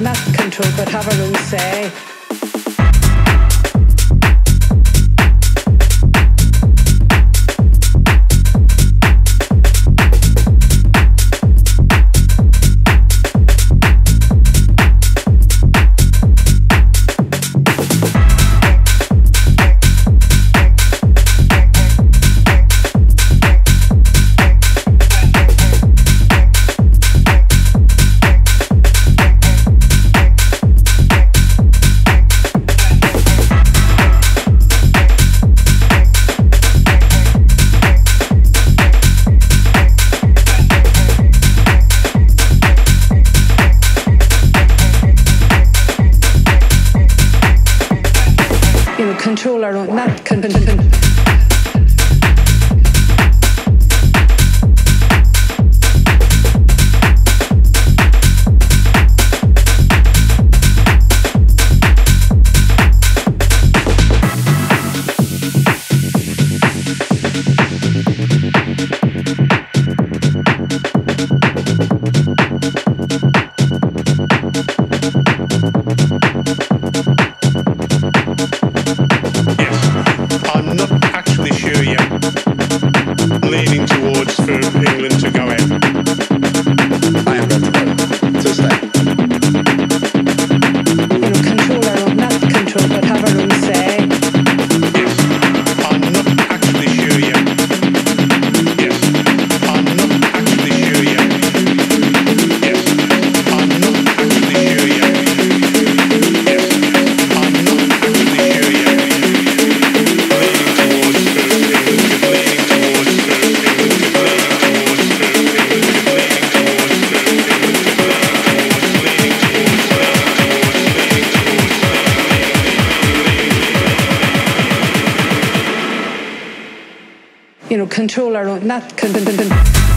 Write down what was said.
not control, but have our own say. you know, control our own, not con- con- con- up. you know, control our own, not.